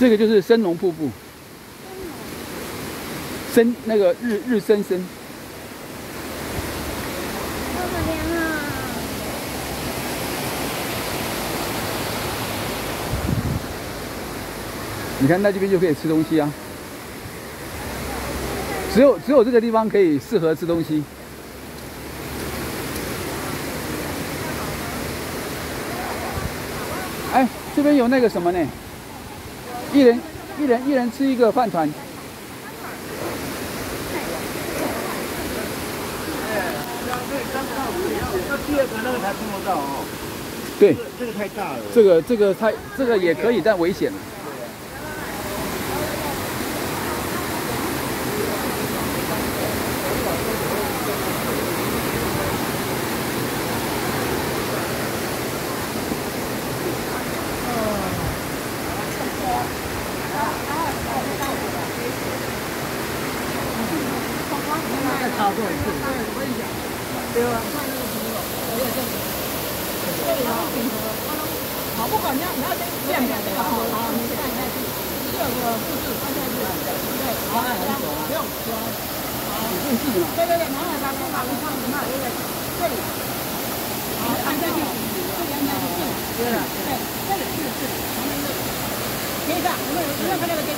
这个就是升龙瀑布，升那个日日升升。你看，那这边就可以吃东西啊。只有只有这个地方可以适合吃东西。哎，这边有那个什么呢？一人一人一人吃一个饭团。那第二个那个才碰得到哦。对，这个太大了。这个这个太这个也可以，但危险了。好，不管你要你要先这样讲的好，好，你看一下去，第二个复制，看下去，对，好，不用，好，复制嘛，对对对，对对？这里，好，按下去，这里按下去，对了，对，这里是是，ちょっとこれだけ。